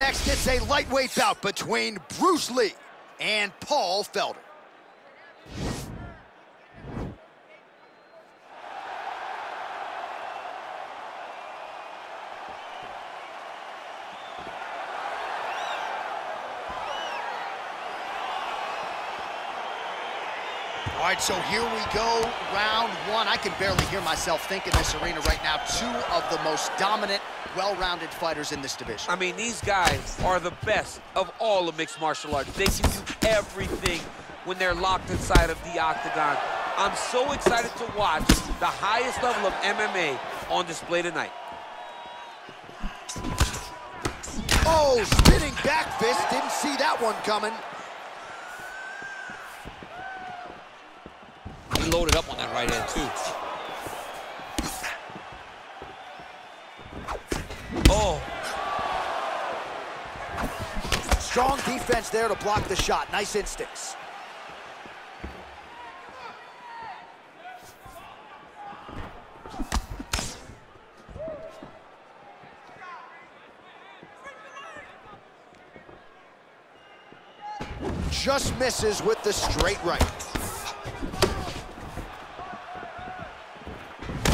Next, it's a lightweight bout between Bruce Lee and Paul Felder. All right, so here we go, round one. I can barely hear myself think in this arena right now. Two of the most dominant, well-rounded fighters in this division. I mean, these guys are the best of all of mixed martial arts. They can do everything when they're locked inside of the octagon. I'm so excited to watch the highest level of MMA on display tonight. Oh, spinning back fist. Didn't see that one coming. Loaded up on that right hand, too. Oh. Strong defense there to block the shot. Nice instincts. Just misses with the straight right.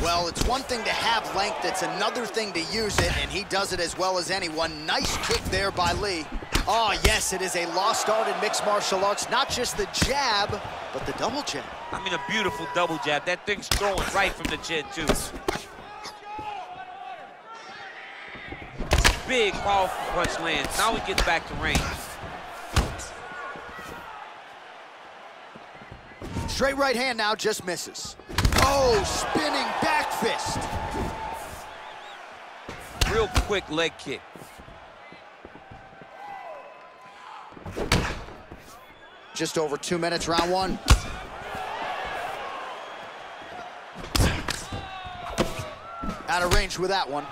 Well, it's one thing to have length, it's another thing to use it, and he does it as well as anyone. Nice kick there by Lee. Oh, yes, it is a lost art in mixed martial arts. Not just the jab, but the double jab. I mean, a beautiful double jab. That thing's throwing right from the chin, too. Big, powerful punch lands. Now he gets back to range. Straight right hand now just misses. Oh, spinning back fist. Real quick leg kick. Just over two minutes, round one. Out of range with that one.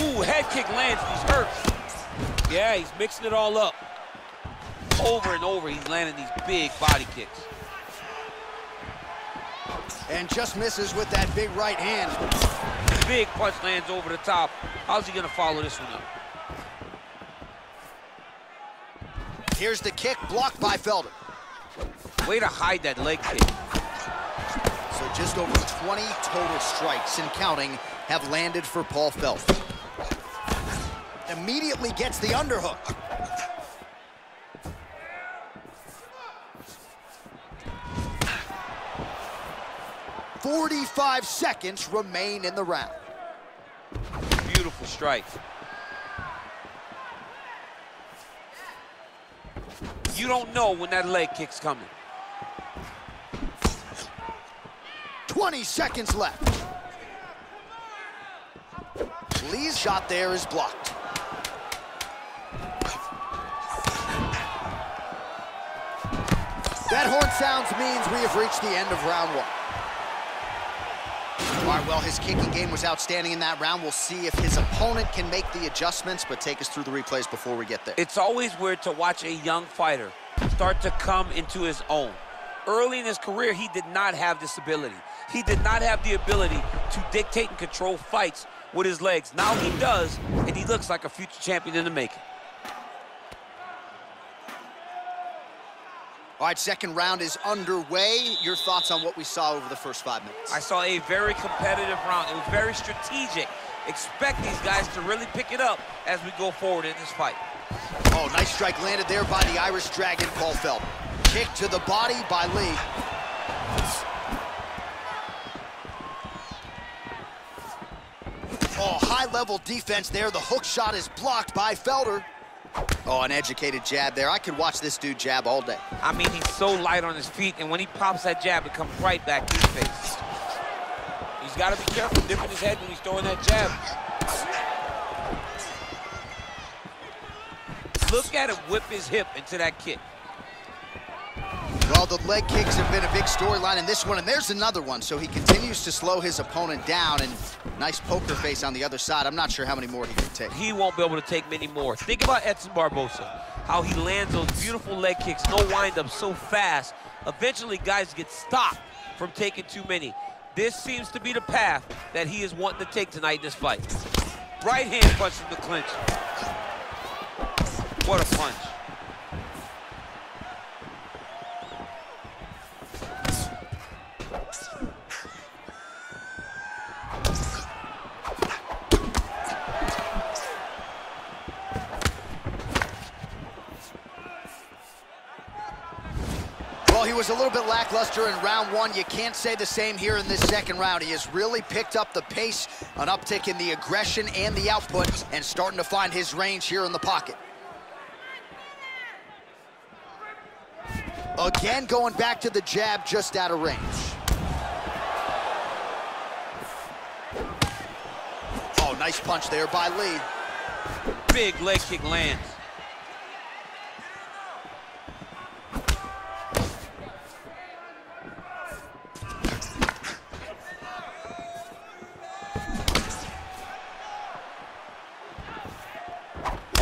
Ooh, head kick lands, he's hurt. Yeah, he's mixing it all up. Over and over, he's landing these big body kicks. And just misses with that big right hand. Big punch lands over the top. How's he gonna follow this one up? Here's the kick, blocked by Felder. Way to hide that leg kick. So just over 20 total strikes and counting have landed for Paul Felder. Immediately gets the underhook. Forty-five seconds remain in the round. Beautiful strike. You don't know when that leg kick's coming. 20 seconds left. Lee's shot there is blocked. That horn sounds means we have reached the end of round one. All right, well, his kicking game was outstanding in that round. We'll see if his opponent can make the adjustments, but take us through the replays before we get there. It's always weird to watch a young fighter start to come into his own. Early in his career, he did not have this ability. He did not have the ability to dictate and control fights with his legs. Now he does, and he looks like a future champion in the making. All right, second round is underway. Your thoughts on what we saw over the first five minutes? I saw a very competitive round. It was very strategic. Expect these guys to really pick it up as we go forward in this fight. Oh, nice strike landed there by the Irish Dragon, Paul Felder. Kick to the body by Lee. Oh, high-level defense there. The hook shot is blocked by Felder. Oh, an educated jab there. I could watch this dude jab all day. I mean, he's so light on his feet, and when he pops that jab, it comes right back to his face. He's got to be careful dipping his head when he's throwing that jab. Look at him whip his hip into that kick. Well, the leg kicks have been a big storyline in this one, and there's another one. So he continues to slow his opponent down, and nice poker face on the other side. I'm not sure how many more he can take. He won't be able to take many more. Think about Edson Barbosa, how he lands those beautiful leg kicks, no windup, so fast. Eventually, guys get stopped from taking too many. This seems to be the path that he is wanting to take tonight in this fight. Right hand punch from the clinch. What a punch. Well, he was a little bit lackluster in round one. You can't say the same here in this second round. He has really picked up the pace, an uptick in the aggression and the output, and starting to find his range here in the pocket. Again, going back to the jab just out of range. Oh, nice punch there by Lee. Big leg kick lands.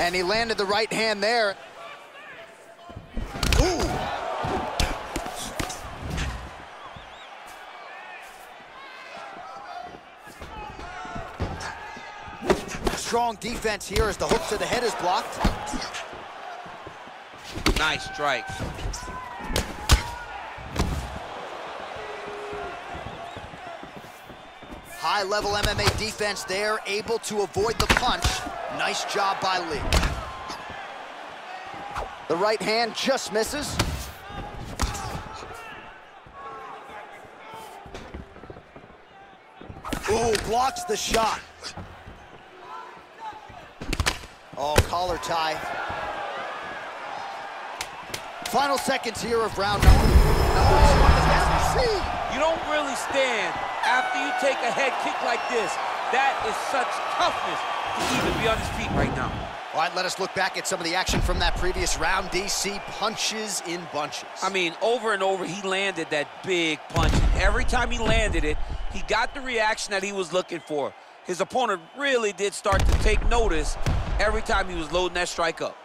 And he landed the right hand there. Ooh. Strong defense here as the hook to the head is blocked. Nice strike. High-level MMA defense there, able to avoid the punch. Nice job by Lee. The right hand just misses. Ooh, blocks the shot. Oh, collar tie. Final seconds here of round number, two. You don't really stand after you take a head kick like this. That is such toughness to even be on his feet right now. All right, let us look back at some of the action from that previous round. DC punches in bunches. I mean, over and over, he landed that big punch. And every time he landed it, he got the reaction that he was looking for. His opponent really did start to take notice every time he was loading that strike up.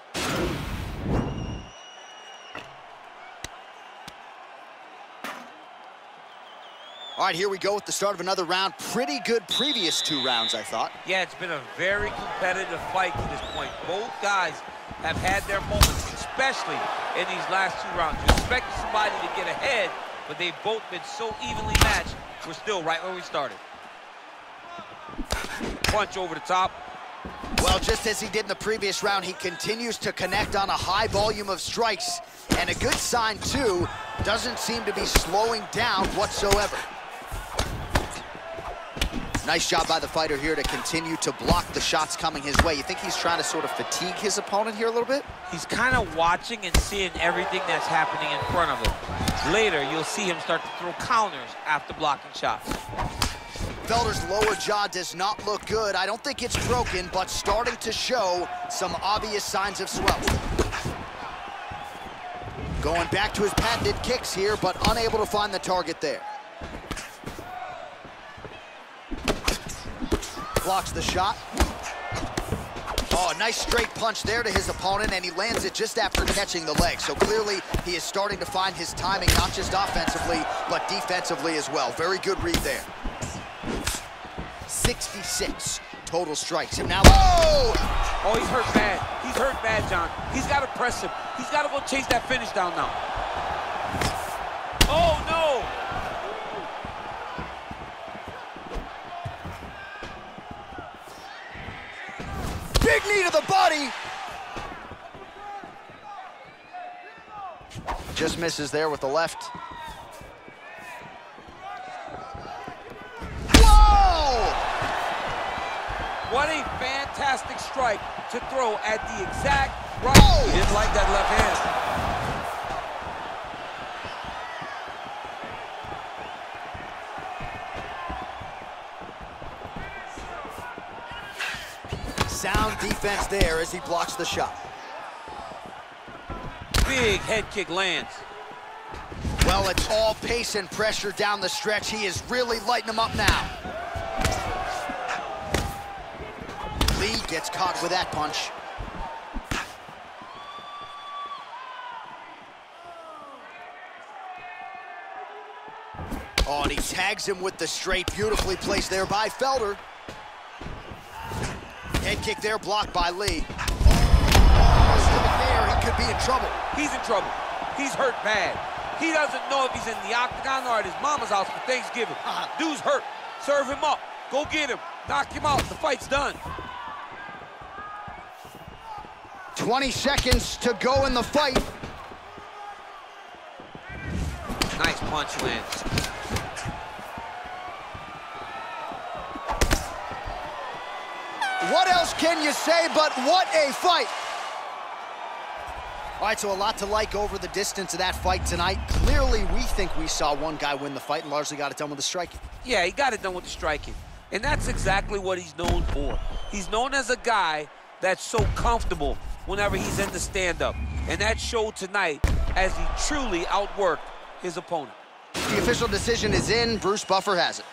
All right, here we go with the start of another round. Pretty good previous two rounds, I thought. Yeah, it's been a very competitive fight to this point. Both guys have had their moments, especially in these last two rounds. You expected somebody to get ahead, but they've both been so evenly matched, we're still right where we started. Punch over the top. Well, just as he did in the previous round, he continues to connect on a high volume of strikes. And a good sign, too, doesn't seem to be slowing down whatsoever. Nice job by the fighter here to continue to block the shots coming his way. You think he's trying to sort of fatigue his opponent here a little bit? He's kind of watching and seeing everything that's happening in front of him. Later, you'll see him start to throw counters after blocking shots. Felder's lower jaw does not look good. I don't think it's broken, but starting to show some obvious signs of swelling. Going back to his patented kicks here, but unable to find the target there. Blocks the shot. Oh, nice straight punch there to his opponent, and he lands it just after catching the leg. So clearly, he is starting to find his timing, not just offensively, but defensively as well. Very good read there. 66 total strikes. And now, oh! Oh, he's hurt bad. He's hurt bad, John. He's got to press him. He's got to go chase that finish down now. To the body. Just misses there with the left. Whoa! What a fantastic strike to throw at the exact right. He didn't like that left hand. Sound defense there as he blocks the shot. Big head kick lands. Well, it's all pace and pressure down the stretch. He is really lighting them up now. Lee gets caught with that punch. Oh, and he tags him with the straight. Beautifully placed there by Felder. Head kick there, blocked by Lee. Oh, be in trouble. He's in trouble. He's hurt bad. He doesn't know if he's in the octagon or at his mama's house for Thanksgiving. Uh-huh. Dude's hurt. Serve him up. Go get him. Knock him out. The fight's done. 20 seconds to go in the fight. Nice punch lands. What else can you say but what a fight? All right, so a lot to like over the distance of that fight tonight. Clearly, we think we saw one guy win the fight and largely got it done with the striking. Yeah, he got it done with the striking. And that's exactly what he's known for. He's known as a guy that's so comfortable whenever he's in the stand-up. And that showed tonight as he truly outworked his opponent. The official decision is in. Bruce Buffer has it.